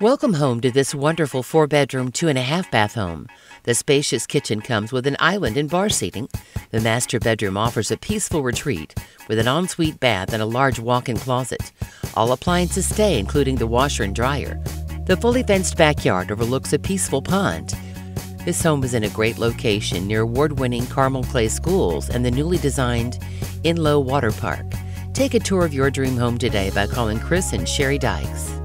Welcome home to this wonderful four bedroom, two and a half bath home. The spacious kitchen comes with an island and bar seating. The master bedroom offers a peaceful retreat with an ensuite bath and a large walk in closet. All appliances stay, including the washer and dryer. The fully fenced backyard overlooks a peaceful pond. This home is in a great location near award winning Carmel Clay Schools and the newly designed Inlow Water Park. Take a tour of your dream home today by calling Chris and Shari Dykes.